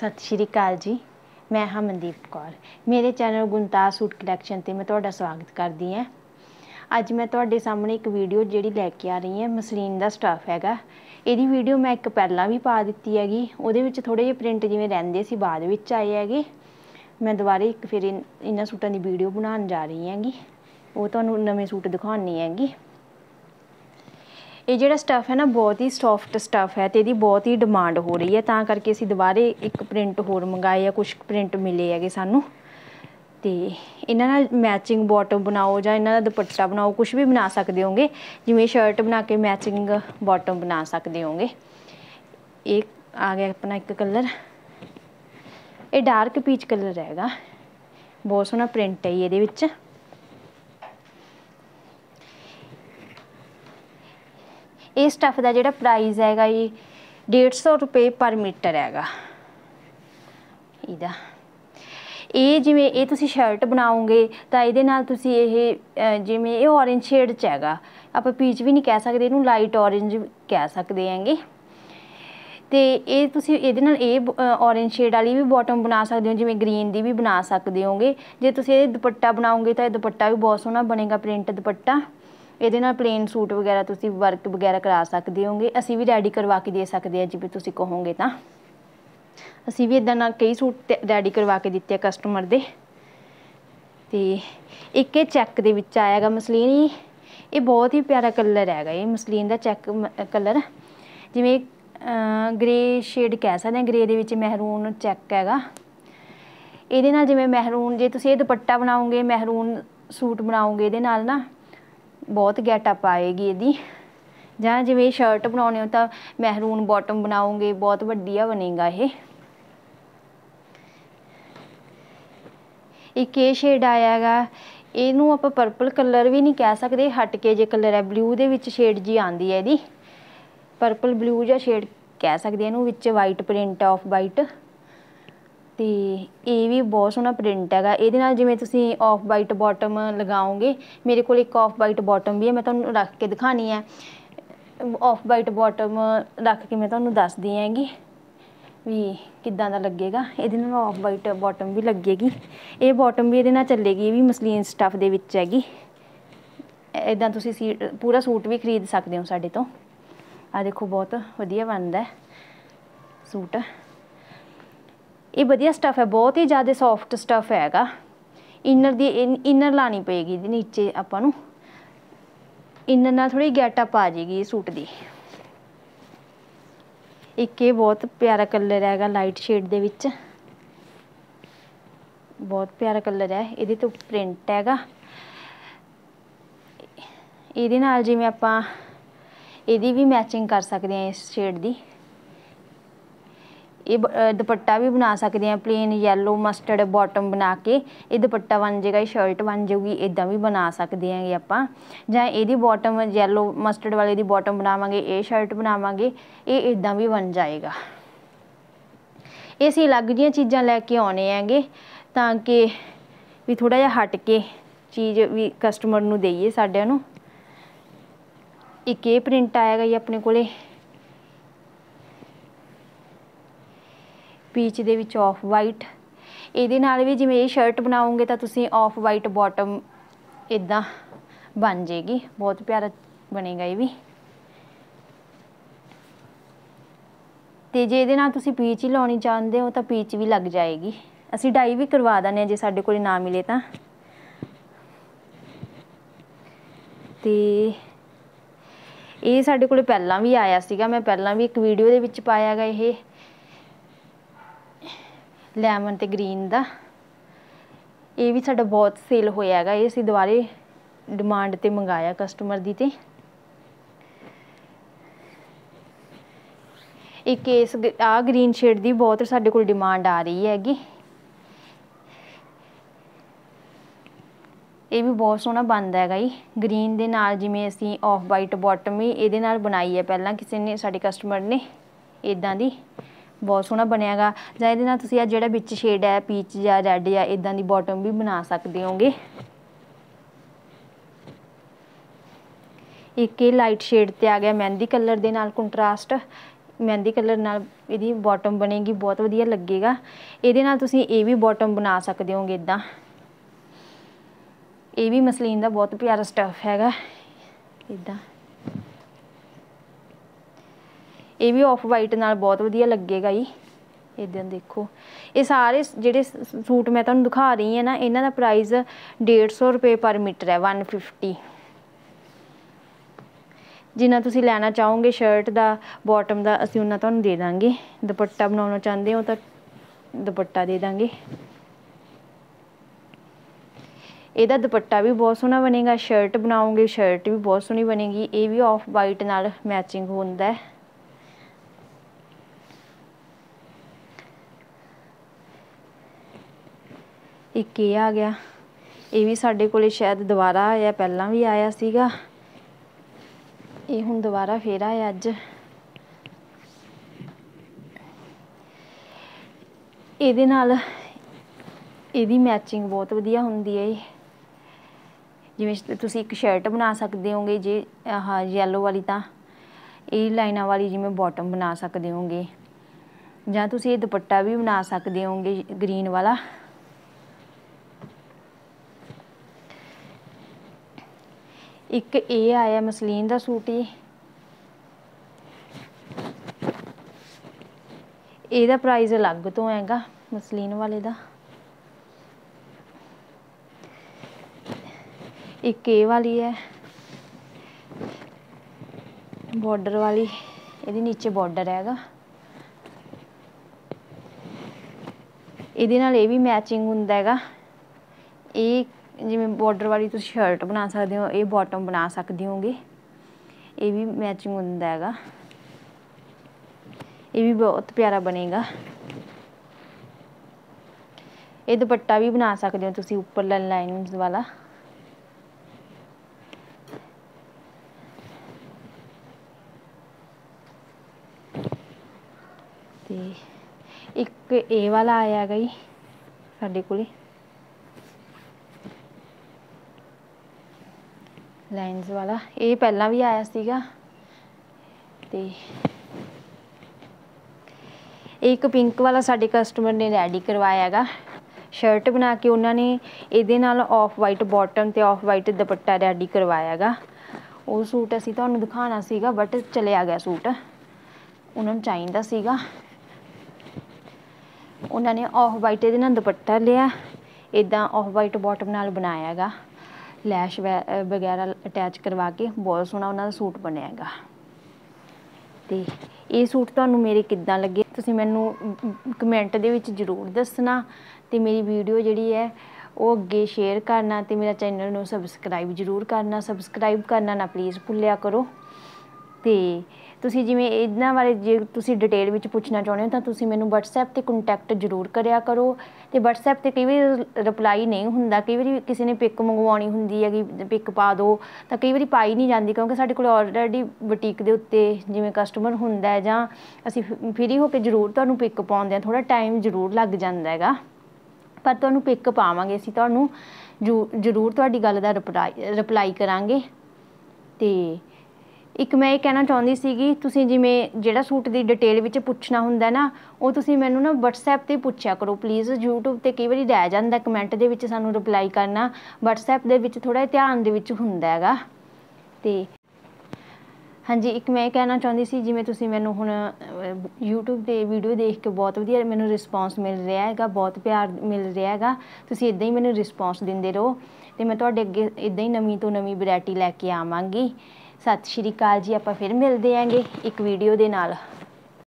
ਸਤਿ ਸ਼੍ਰੀ ਅਕਾਲ ਜੀ। ਮੈਂ ਹਾਂ ਮਨਦੀਪ ਕੌਰ। ਮੇਰੇ ਚੈਨਲ ਗੁੰਤਾਜ ਸੂਟ ਕਲੈਕਸ਼ਨ ਤੇ ਮੈਂ ਤੁਹਾਡਾ ਸਵਾਗਤ ਕਰਦੀ ਹਾਂ। ਅੱਜ ਮੈਂ ਤੁਹਾਡੇ ਸਾਹਮਣੇ ਇੱਕ ਵੀਡੀਓ ਜਿਹੜੀ ਲੈ ਕੇ ਆ ਰਹੀ ਹਾਂ, ਮਸਲੀਨ ਦਾ ਸਟਾਫ ਹੈਗਾ। ਇਹਦੀ ਵੀਡੀਓ ਮੈਂ ਇੱਕ ਪਹਿਲਾਂ ਵੀ ਪਾ ਦਿੱਤੀ ਹੈਗੀ। ਉਹਦੇ ਵਿੱਚ ਥੋੜੇ ਜਿਹੇ ਪ੍ਰਿੰਟ ਜਿਵੇਂ ਰਹਿੰਦੇ ਸੀ, ਬਾਅਦ ਵਿੱਚ ਆਏ ਹੈਗੇ। ਮੈਂ ਦੁਬਾਰੇ ਇੱਕ ਫਿਰ ਇਹਨਾਂ ਸੂਟਾਂ ਦੀ ਵੀਡੀਓ ਬਣਾਉਣ ਜਾ ਰਹੀ ਹੈਗੀ। ਉਹ ਤੁਹਾਨੂੰ ਨਵੇਂ ਸੂਟ ਦਿਖਾਉਣੀ ਹੈਗੀ। ਇਹ ਜਿਹੜਾ ਸਟੱਫ ਹੈ ਨਾ, ਬਹੁਤ ਹੀ ਸੌਫਟ ਸਟੱਫ ਹੈ ਤੇ ਇਹਦੀ ਬਹੁਤ ਹੀ ਡਿਮਾਂਡ ਹੋ ਰਹੀ ਹੈ। ਤਾਂ ਕਰਕੇ ਅਸੀਂ ਦੁਬਾਰੇ ਇੱਕ ਪ੍ਰਿੰਟ ਹੋਰ ਮੰਗਾਏ ਆ ਕੁਝ ਪ੍ਰਿੰਟ ਮਿਲੇ ਹੈਗੇ ਸਾਨੂੰ। ਤੇ ਇਹਨਾਂ ਨਾਲ ਮੈਚਿੰਗ ਬਾਟਮ ਬਣਾਓ ਜਾਂ ਇਹਨਾਂ ਦਾ ਦੁਪੱਟਾ ਬਣਾਓ ਕੁਝ ਵੀ ਬਣਾ ਸਕਦੇ ਹੋਗੇ। ਜਿਵੇਂ ਸ਼ਰਟ ਬਣਾ ਕੇ ਮੈਚਿੰਗ ਬਾਟਮ ਬਣਾ ਸਕਦੇ ਹੋਗੇ। ਇਹ ਆ ਗਿਆ ਆਪਣਾ ਇੱਕ ਕਲਰ ਇਹ ਡਾਰਕ ਪੀਚ ਕਲਰ ਹੈਗਾ। ਬਹੁਤ ਸੋਹਣਾ ਪ੍ਰਿੰਟ ਹੈ ਇਹਦੇ ਵਿੱਚ। ਇਹ ਸਟੱਫ ਦਾ ਜਿਹੜਾ ਪ੍ਰਾਈਸ ਹੈਗਾ ਇਹ 150 ਰੁਪਏ ਪਰ ਮੀਟਰ ਹੈਗਾ। ਇਹਦਾ। ਇਹ ਜਿਵੇਂ ਇਹ ਤੁਸੀਂ ਸ਼ਰਟ ਬਣਾਓਗੇ, ਤਾਂ ਇਹਦੇ ਨਾਲ ਤੁਸੀਂ ਇਹ ਜਿਵੇਂ ਇਹ ਔਰੇਂਜ ਸ਼ੇਡ ਚ ਹੈਗਾ। ਆਪਾਂ ਪੀਚ ਵੀ ਨਹੀਂ ਕਹਿ ਸਕਦੇ, ਇਹਨੂੰ ਲਾਈਟ ਔਰੇਂਜ ਕਹਿ ਸਕਦੇ ਹੈਗੇ। ਤੇ ਇਹ ਤੁਸੀਂ ਇਹਦੇ ਨਾਲ ਇਹ ਔਰੇਂਜ ਸ਼ੇਡ ਵਾਲੀ ਵੀ ਬਾਟਮ ਬਣਾ ਸਕਦੇ ਹੋ, ਜਿਵੇਂ ਗ੍ਰੀਨ ਦੀ ਵੀ ਬਣਾ ਸਕਦੇ ਹੋਗੇ। ਜੇ ਤੁਸੀਂ ਇਹ ਦੁਪੱਟਾ ਬਣਾਓਗੇ, ਤਾਂ ਇਹ ਦੁਪੱਟਾ ਵੀ ਬਹੁਤ ਸੋਹਣਾ ਬਣੇਗਾ ਪ੍ਰਿੰਟ ਦੁਪੱਟਾ। ਇਹਦੇ ਨਾਲ ਪਲੇਨ ਸੂਟ ਵਗੈਰਾ ਤੁਸੀਂ ਵਰਕ ਵਗੈਰਾ ਕਰਾ ਸਕਦੇ ਹੋਗੇ। ਅਸੀਂ ਵੀ ਰੈਡੀ ਕਰਵਾ ਕੇ ਦੇ ਸਕਦੇ ਆ ਜਿਵੇਂ ਤੁਸੀਂ ਕਹੋਗੇ ਤਾਂ। ਅਸੀਂ ਵੀ ਇਦਾਂ ਨਾਲ ਕਈ ਸੂਟ ਰੈਡੀ ਕਰਵਾ ਕੇ ਦਿੱਤੇ ਆ ਕਸਟਮਰ ਦੇ। ਤੇ ਇੱਕ ਇਹ ਚੈੱਕ ਦੇ ਵਿੱਚ ਆਇਆਗਾ ਮਸਲੀਨ ਇਹ ਬਹੁਤ ਹੀ ਪਿਆਰਾ ਕਲਰ ਹੈਗਾ ਇਹ ਮਸਲੀਨ ਦਾ ਚੈੱਕ ਕਲਰ ਜਿਵੇਂ ਗ੍ਰੇ ਸ਼ੇਡ ਕਹਿ ਸਕਦੇ ਆ ਗ੍ਰੇ ਦੇ ਵਿੱਚ ਮਹਿਰੂਨ ਚੈੱਕ ਹੈਗਾ। ਇਹਦੇ ਨਾਲ ਜਿਵੇਂ ਮਹਿਰੂਨ ਜੇ ਤੁਸੀਂ ਇਹ ਦੁਪੱਟਾ ਬਣਾਓਗੇ ਮਹਿਰੂਨ ਸੂਟ ਬਣਾਓਗੇ ਇਹਦੇ ਨਾਲ ਨਾ ਬਹੁਤ ਗੈਟਅਪ ਆਏਗੀ ਇਹਦੀ। ਜਾਂ ਜਿਵੇਂ ਸ਼ਰਟ ਬਣਾਉਣੇ ਹੋ ਤਾਂ ਮਹਿਰੂਨ ਬਾਟਮ ਬਣਾਉਂਗੇ, ਬਹੁਤ ਵੱਡੀਆ ਬਣੇਗਾ ਇਹ। ਇੱਕ ਇਹ ਸ਼ੇਡ ਆਇਆ ਹੈਗਾ ਇਹਨੂੰ ਆਪਾਂ ਪਰਪਲ ਕਲਰ ਵੀ ਨਹੀਂ ਕਹਿ ਸਕਦੇ, ਹਟ ਕੇ ਜੇ ਕਲਰ ਹੈ ਬਲੂ ਦੇ ਵਿੱਚ ਸ਼ੇਡ ਜੀ ਆਂਦੀ ਹੈ ਇਹਦੀ। ਪਰਪਲ ਬਲੂ ਜਾਂ ਸ਼ੇਡ ਕਹਿ ਸਕਦੇ ਇਹਨੂੰ, ਵਿੱਚ ਵਾਈਟ ਪ੍ਰਿੰਟ ਆਫ ਵਾਈਟ ਤੇ ਇਹ ਵੀ ਬਹੁਤ ਸੋਹਣਾ ਪ੍ਰਿੰਟ ਹੈਗਾ। ਇਹਦੇ ਨਾਲ ਜਿਵੇਂ ਤੁਸੀਂ ਆਫ ਵਾਈਟ ਬਾਟਮ ਲਗਾਓਗੇ, ਮੇਰੇ ਕੋਲ ਇੱਕ ਆਫ ਵਾਈਟ ਬਾਟਮ ਵੀ ਹੈ, ਮੈਂ ਤੁਹਾਨੂੰ ਰੱਖ ਕੇ ਦਿਖਾਣੀ ਹੈ। ਆਫ ਵਾਈਟ ਬਾਟਮ ਰੱਖ ਕੇ ਮੈਂ ਤੁਹਾਨੂੰ ਦੱਸਦੀ ਹੈਗੀ ਵੀ ਕਿੱਦਾਂ ਦਾ ਲੱਗੇਗਾ। ਇਹਦੇ ਨਾਲ ਆਫ ਵਾਈਟ ਬਾਟਮ ਵੀ ਲੱਗੇਗੀ। ਇਹ ਬਾਟਮ ਵੀ ਇਹਦੇ ਨਾਲ ਚੱਲੇਗੀ, ਇਹ ਵੀ ਮਸਲੀਨ ਸਟਫ ਦੇ ਵਿੱਚ ਹੈਗੀ। ਇਦਾਂ ਤੁਸੀਂ ਪੂਰਾ ਸੂਟ ਵੀ ਖਰੀਦ ਸਕਦੇ ਹੋ ਸਾਡੇ ਤੋਂ। ਆ ਦੇਖੋ, ਬਹੁਤ ਵਧੀਆ ਬਣਦਾ ਸੂਟ। ਇਹ ਵਧੀਆ ਸਟਫ ਹੈ, ਬਹੁਤ ਹੀ ਜ਼ਿਆਦਾ ਸੌਫਟ ਸਟਫ ਹੈਗਾ। ਇਨਰ ਦੀ ਇਨਰ ਲਾਣੀ ਪਏਗੀ ਇਹਦੇ, ਨੀਚੇ ਆਪਾਂ ਨੂੰ। ਇਨਰ ਨਾਲ ਥੋੜੀ ਗੈਟਅਪ ਆ ਜਾਏਗੀ ਸੂਟ ਦੀ। ਇੱਕ ਇਹ ਬਹੁਤ ਪਿਆਰਾ ਕਲਰ ਹੈਗਾ ਲਾਈਟ ਸ਼ੇਡ ਦੇ ਵਿੱਚ। ਬਹੁਤ ਪਿਆਰਾ ਕਲਰ ਹੈ, ਇਹਦੇ ਤੋਂ ਪ੍ਰਿੰਟ ਹੈਗਾ। ਇਹਦੇ ਨਾਲ ਜਿਵੇਂ ਆਪਾਂ, ਇਹਦੀ ਵੀ ਮੈਚਿੰਗ ਕਰ ਸਕਦੇ ਹਾਂ ਇਸ ਸ਼ੇਡ ਦੀ। ਇਹ ਦੁਪੱਟਾ ਵੀ ਬਣਾ ਸਕਦੇ ਆ ਪਲੇਨ ਯੈਲੋ ਮਸਟਰਡ ਬਾਟਮ ਬਣਾ ਕੇ, ਇਹ ਦੁਪੱਟਾ ਬਣ ਜਾਏਗਾ, ਇਹ ਸ਼ਰਟ ਬਣ ਜਾਊਗੀ ਇਦਾਂ ਵੀ ਬਣਾ ਸਕਦੇ ਆਂਗੇ ਆਪਾਂ। ਜਾਂ ਇਹਦੀ ਬਾਟਮ ਯੈਲੋ ਮਸਟਰਡ ਵਾਲੇ ਦੀ ਬਾਟਮ ਬਣਾਵਾਂਗੇ, ਇਹ ਸ਼ਰਟ ਬਣਾਵਾਂਗੇ, ਇਹ ਇਦਾਂ ਵੀ ਬਣ ਜਾਏਗਾ। ਇਹ ਅਸੀਂ ਅਲੱਗ ਜੀਆਂ ਚੀਜ਼ਾਂ ਲੈ ਕੇ ਆਉਣੇ ਆਂਗੇ ਤਾਂ ਕਿ ਵੀ ਥੋੜਾ ਜਿਹਾ ਹਟ ਕੇ ਚੀਜ਼ ਵੀ ਕਸਟਮਰ ਨੂੰ ਦਈਏ ਸਾਡਿਆਂ ਨੂੰ। ਇੱਕ ਇਹ ਪ੍ਰਿੰਟ ਆਏਗਾ ਜੀ ਆਪਣੇ ਕੋਲੇ। ਪੀਚ ਦੇ ਵਿੱਚ ਆਫ ਵਾਈਟ ਇਹਦੇ ਨਾਲ ਵੀ ਜਿਵੇਂ ਇਹ ਸ਼ਰਟ ਬਣਾਉਂਗੇ ਤਾਂ ਤੁਸੀਂ ਆਫ ਵਾਈਟ ਬਾਟਮ ਇਦਾਂ ਬਣ ਜੇਗੀ ਬਹੁਤ ਪਿਆਰਾ ਬਣੇਗਾ ਇਹ ਵੀ। ਤੇ ਜੇ ਇਹਦੇ ਨਾਲ ਤੁਸੀਂ ਪੀਚ ਹੀ ਲਾਉਣੀ ਚਾਹੁੰਦੇ ਹੋ ਤਾਂ ਪੀਚ ਵੀ ਲੱਗ ਜਾਏਗੀ। ਅਸੀਂ ਡਾਈ ਵੀ ਕਰਵਾ ਦਾਨੇ ਜੇ ਸਾਡੇ ਕੋਲ ਨਾ ਮਿਲੇ ਤਾਂ। ਤੇ ਇਹ ਸਾਡੇ ਕੋਲੇ ਪਹਿਲਾਂ ਵੀ ਆਇਆ ਸੀਗਾ। ਮੈਂ ਪਹਿਲਾਂ ਵੀ ਇੱਕ ਵੀਡੀਓ ਦੇ ਵਿੱਚ ਪਾਇਆਗਾ ਇਹ। ਲੈਮਨ ਤੇ ਗ੍ਰੀਨ ਦਾ। ਇਹ ਵੀ ਸਾਡਾ ਬਹੁਤ ਸੇਲ ਹੋਇਆ ਹੈਗਾ, ਇਹ ਅਸੀਂ ਦੁਬਾਰੇ ਡਿਮਾਂਡ ਤੇ ਮੰਗਾਇਆ ਕਸਟਮਰ ਦੀ ਤੇ। ਇੱਕ ਇਸ ਆ ਗ੍ਰੀਨ ਸ਼ੇਡ ਦੀ ਬਹੁਤ ਸਾਡੇ ਕੋਲ ਡਿਮਾਂਡ ਆ ਰਹੀ ਹੈਗੀ। ਇਹ ਵੀ ਬਹੁਤ ਸੋਹਣਾ ਬਣਦਾ ਹੈਗਾ ਜੀ। ਗ੍ਰੀਨ ਦੇ ਨਾਲ ਜਿਵੇਂ ਅਸੀਂ ਆਫ ਵਾਈਟ ਬਾਟਮ ਵੀ ਇਹਦੇ ਨਾਲ ਬਣਾਈ ਹੈ ਪਹਿਲਾਂ ਕਿਸੇ ਨੇ, ਸਾਡੇ ਕਸਟਮਰ ਨੇ ਇਦਾਂ ਦੀ। ਬਹੁਤ ਸੋਹਣਾ ਬਣਿਆਗਾ। ਜਾਂ ਇਹਦੇ ਨਾਲ ਤੁਸੀਂ ਆ ਜਿਹੜਾ ਵਿੱਚ ਸ਼ੇਡ ਹੈ ਪੀਚ ਜਾਂ ਰੈੱਡ ਜਾਂ ਇਦਾਂ ਦੀ ਬਾਟਮ ਵੀ ਬਣਾ ਸਕਦੇ ਹੋਗੇ। ਇੱਕ ਇਹ ਲਾਈਟ ਸ਼ੇਡ ਤੇ ਆ ਗਿਆ ਮਹਿੰਦੀ ਕਲਰ ਦੇ ਨਾਲ ਕੰਟਰਾਸਟ ਮਹਿੰਦੀ ਕਲਰ ਨਾਲ ਇਹਦੀ ਬਾਟਮ ਬਣੇਗੀ, ਬਹੁਤ ਵਧੀਆ ਲੱਗੇਗਾ। ਇਹਦੇ ਨਾਲ ਤੁਸੀਂ ਇਹ ਵੀ ਬਾਟਮ ਬਣਾ ਸਕਦੇ ਹੋਗੇ ਇਦਾਂ ਇਹ ਵੀ ਮਸਲੀਨ ਦਾ ਬਹੁਤ ਪਿਆਰਾ ਸਟੱਫ ਹੈਗਾ। ਇਦਾਂ ਇਹ ਵੀ ਆਫ ਵਾਈਟ ਨਾਲ ਬਹੁਤ ਵਧੀਆ ਲੱਗੇਗਾ ਜੀ। ਇਦਾਂ ਦੇਖੋ। ਇਹ ਸਾਰੇ ਜਿਹੜੇ ਸੂਟ ਮੈਂ ਤੁਹਾਨੂੰ ਦਿਖਾ ਰਹੀ ਹਾਂ ਨਾ, ਇਹਨਾਂ ਦਾ ਪ੍ਰਾਈਸ 150 ਰੁਪਏ ਪਰ ਮੀਟਰ ਹੈ 150 ਜਿੰਨਾ ਤੁਸੀਂ ਲੈਣਾ ਚਾਹੋਗੇ ਸ਼ਰਟ ਦਾ ਬਾਟਮ ਦਾ, ਅਸੀਂ ਉਹਨਾਂ ਤੁਹਾਨੂੰ ਦੇ ਦਾਂਗੇ। ਦੁਪੱਟਾ ਬਣਾਉਣਾ ਚਾਹੁੰਦੇ ਹੋ ਤਾਂ ਦੁਪੱਟਾ ਦੇ ਦਾਂਗੇ। ਇਹਦਾ ਦੁਪੱਟਾ ਵੀ ਬਹੁਤ ਸੋਹਣਾ ਬਣੇਗਾ ਸ਼ਰਟ ਬਣਾਉਂਗੇ ਸ਼ਰਟ ਵੀ ਬਹੁਤ ਸੋਹਣੀ ਬਣੇਗੀ। ਇਹ ਵੀ ਆਫ ਵਾਈਟ ਨਾਲ ਮੈਚਿੰਗ ਹੁੰਦਾ ਹੈ। ਇੱਕ ਇਹ ਆ ਗਿਆ। ਇਹ ਵੀ ਸਾਡੇ ਕੋਲੇ ਸ਼ਾਇਦ ਦੁਬਾਰਾ ਆਇਆ, ਪਹਿਲਾਂ ਵੀ ਆਇਆ ਸੀਗਾ। ਇਹ ਹੁਣ ਦੁਬਾਰਾ ਫੇਰ ਆਇਆ ਅੱਜ। ਇਹਦੇ ਨਾਲ ਇਹਦੀ ਮੈਚਿੰਗ ਬਹੁਤ ਵਧੀਆ ਹੁੰਦੀ ਹੈ ਜਿਵੇਂ ਤੁਸੀਂ ਇੱਕ ਸ਼ਰਟ ਬਣਾ ਸਕਦੇ ਹੋਗੇ ਜੇ, ਆਹ ਯੈਲੋ ਵਾਲੀ ਤਾਂ। ਇਹ ਲਾਈਨਾਂ ਵਾਲੀ ਜਿਵੇਂ ਬਾਟਮ ਬਣਾ ਸਕਦੇ ਹੋਗੇ। ਜਾਂ ਤੁਸੀਂ ਇਹ ਦੁਪੱਟਾ ਵੀ ਬਣਾ ਸਕਦੇ ਹੋਗੇ, ਗ੍ਰੀਨ ਵਾਲਾ। ਇੱਕ ਇਹ ਆਇਆ, ਮਸਲੀਨ ਦਾ ਸੂਟ ਹੀ। ਇਹਦਾ ਪ੍ਰਾਈਸ ਅਲੱਗ ਤੋਂ ਹੈਗਾ, ਮਸਲੀਨ ਵਾਲੇ ਦਾ। ਇੱਕ ਇਹ ਵਾਲੀ ਹੈ ਬਾਰਡਰ ਵਾਲੀ। ਇਹਦੇ ਨੀਚੇ ਬਾਰਡਰ ਹੈਗਾ। ਇਹਦੇ ਨਾਲ ਇਹ ਵੀ ਮੈਚਿੰਗ ਹੁੰਦਾ ਹੈਗਾ। ਇਹ ਜਿਵੇਂ ਬਾਰਡਰ ਵਾਲੀ ਤੁਸੀਂ ਸ਼ਰਟ ਬਣਾ ਸਕਦੇ ਹੋ, ਇਹ ਬਾਟਮ ਬਣਾ ਸਕਦੇ ਹੋਗੇ ਇਹ ਵੀ ਮੈਚਿੰਗ ਹੁੰਦਾ ਹੈਗਾ। ਇਹ ਵੀ ਬਹੁਤ ਪਿਆਰਾ ਬਣੇਗਾ। ਇਹ ਦੁਪੱਟਾ ਵੀ ਬਣਾ ਸਕਦੇ ਹੋ ਤੁਸੀਂ ਉੱਪਰ ਲਾਈਨਸ ਵਾਲਾ। ਤੇ ਇੱਕ ਇਹ ਵਾਲਾ ਆਇਆ ਹੈਗਾ ਜੀ ਸਾਡੇ ਕੋਲੇ। ਲਾਈਨਸ ਵਾਲਾ। ਇਹ ਪਹਿਲਾਂ ਵੀ ਆਇਆ ਸੀਗਾ। ਤੇ ਇੱਕ ਪਿੰਕ ਵਾਲਾ ਸਾਡੇ ਕਸਟਮਰ ਨੇ ਰੈਡੀ ਕਰਵਾਇਆ ਹੈਗਾ। ਸ਼ਰਟ ਬਣਾ ਕੇ ਉਹਨਾਂ ਨੇ ਇਹਦੇ ਨਾਲ ਆਫ ਵਾਈਟ ਬਾਟਮ ਤੇ ਆਫ ਵਾਈਟ ਦੁਪੱਟਾ ਰੈਡੀ ਕਰਵਾਇਆ ਹੈਗਾ। ਉਹ ਸੂਟ ਅਸੀਂ ਤੁਹਾਨੂੰ ਦਿਖਾਣਾ ਸੀਗਾ ਬਟ ਚਲਿਆ ਗਿਆ ਸੂਟ। ਉਹਨਾਂ ਨੂੰ ਚਾਹੀਦਾ ਸੀਗਾ। ਉਹਨਾਂ ਨੇ ਆਫ ਵਾਈਟ ਇਹਦੇ ਨਾਲ ਦੁਪੱਟਾ ਲਿਆ। ਇਦਾਂ ਆਫ ਵਾਈਟ ਬਾਟਮ ਨਾਲ ਬਣਾਇਆ ਹੈਗਾ। ਲੈਸ਼ ਵਗੈਰਾ ਅਟੈਚ ਕਰਵਾ ਕੇ ਬਹੁਤ ਸੋਹਣਾ ਉਹਨਾਂ ਦਾ ਸੂਟ ਬਣਿਆ ਹੈਗਾ। ਤੇ ਇਹ ਸੂਟ ਤੁਹਾਨੂੰ ਮੇਰੇ ਕਿੱਦਾਂ ਲੱਗੇ, ਤੁਸੀਂ ਮੈਨੂੰ ਕਮੈਂਟ ਦੇ ਵਿੱਚ ਜ਼ਰੂਰ ਦੱਸਣਾ ਤੇ ਮੇਰੀ ਵੀਡੀਓ ਜਿਹੜੀ ਹੈ ਉਹ ਅੱਗੇ ਸ਼ੇਅਰ ਕਰਨਾ ਤੇ ਮੇਰਾ ਚੈਨਲ ਨੂੰ ਸਬਸਕ੍ਰਾਈਬ ਜ਼ਰੂਰ ਕਰਨਾ ਸਬਸਕ੍ਰਾਈਬ ਕਰਨਾ ਨਾ ਪਲੀਜ਼ ਭੁੱਲਿਆ ਕਰੋ। ਤੇ ਤੁਸੀਂ ਜਿਵੇਂ ਇਹਨਾਂ ਬਾਰੇ ਜੇ ਤੁਸੀਂ ਡਿਟੇਲ ਵਿੱਚ ਪੁੱਛਣਾ ਚਾਹੁੰਦੇ ਹੋ ਤਾਂ ਤੁਸੀਂ ਮੈਨੂੰ WhatsApp ਤੇ ਕੰਟੈਕਟ ਜ਼ਰੂਰ ਕਰਿਆ ਕਰੋ। ਤੇ WhatsApp ਤੇ ਕਈ ਵਾਰੀ ਰਿਪਲਾਈ ਨਹੀਂ ਹੁੰਦਾ। ਕਈ ਵਾਰੀ ਕਿਸੇ ਨੇ ਪਿਕ ਮੰਗਵਾਉਣੀ ਹੁੰਦੀ ਹੈਗੀ ਪਿਕ ਪਾ ਦਿਓ ਤਾਂ ਕਈ ਵਾਰੀ ਪਾਈ ਨਹੀਂ ਜਾਂਦੀ ਕਿਉਂਕਿ ਸਾਡੇ ਕੋਲ ਆਲਰੇਡੀ ਬੁਟੀਕ ਦੇ ਉੱਤੇ ਜਿਵੇਂ ਕਸਟਮਰ ਹੁੰਦਾ ਹੈ ਜਾਂ ਅਸੀਂ ਫ੍ਰੀ ਹੋ ਕੇ ਜ਼ਰੂਰ ਤੁਹਾਨੂੰ ਪਿਕ ਪਾਉਂਦੇ ਆ ਥੋੜਾ ਟਾਈਮ ਜ਼ਰੂਰ ਲੱਗ ਜਾਂਦਾ ਹੈਗਾ। ਪਰ ਤੁਹਾਨੂੰ ਪਿਕ ਪਾਵਾਂਗੇ ਅਸੀਂ, ਤੁਹਾਨੂੰ ਜ਼ਰੂਰ ਤੁਹਾਡੀ ਗੱਲ ਦਾ ਰਿਪਲਾਈ ਰਿਪਲਾਈ ਕਰਾਂਗੇ। ਤੇ ਇੱਕ ਮੈਂ ਇਹ ਕਹਿਣਾ ਚਾਹੁੰਦੀ ਸੀਗੀ, ਤੁਸੀਂ ਜਿਵੇਂ ਜਿਹੜਾ ਸੂਟ ਦੀ ਡਿਟੇਲ ਵਿੱਚ ਪੁੱਛਣਾ ਹੁੰਦਾ ਨਾ, ਉਹ ਤੁਸੀਂ ਮੈਨੂੰ ਨਾ WhatsApp ਤੇ ਪੁੱਛਿਆ ਕਰੋ ਪਲੀਜ਼ YouTube ਤੇ ਕਈ ਵਾਰੀ ਰਹਿ ਜਾਂਦਾ ਕਮੈਂਟ ਦੇ ਵਿੱਚ ਸਾਨੂੰ ਰਿਪਲਾਈ ਕਰਨਾ, WhatsApp ਦੇ ਵਿੱਚ ਥੋੜਾ ਧਿਆਨ ਦੇ ਵਿੱਚ ਹੁੰਦਾ ਹੈਗਾ। ਤੇ ਹਾਂਜੀ, ਇੱਕ ਮੈਂ ਇਹ ਕਹਿਣਾ ਚਾਹੁੰਦੀ ਸੀ, ਜਿਵੇਂ ਤੁਸੀਂ ਮੈਨੂੰ ਹੁਣ YouTube ਤੇ ਵੀਡੀਓ ਦੇਖ ਕੇ ਬਹੁਤ ਵਧੀਆ ਮੈਨੂੰ ਰਿਸਪੌਂਸ ਮਿਲ ਰਿਹਾ ਹੈਗਾ, ਬਹੁਤ ਪਿਆਰ ਮਿਲ ਰਿਹਾ ਹੈਗਾ। ਤੁਸੀਂ ਇਦਾਂ ਹੀ ਮੈਨੂੰ ਰਿਸਪੌਂਸ ਦਿੰਦੇ ਰਹੋ, ਤੇ ਮੈਂ ਤੁਹਾਡੇ ਅੱਗੇ ਇਦਾਂ ਹੀ ਨਵੀਂ ਤੋਂ ਨਵੀਂ ਵੈਰਾਈਟੀ ਲੈ ਕੇ ਆਵਾਂਗੀ। ਸਤਿ ਸ਼੍ਰੀ ਅਕਾਲ ਜੀ ਆਪਾਂ ਫਿਰ ਮਿਲਦੇ ਆਂਗੇ ਇੱਕ ਵੀਡੀਓ ਦੇ ਨਾਲ।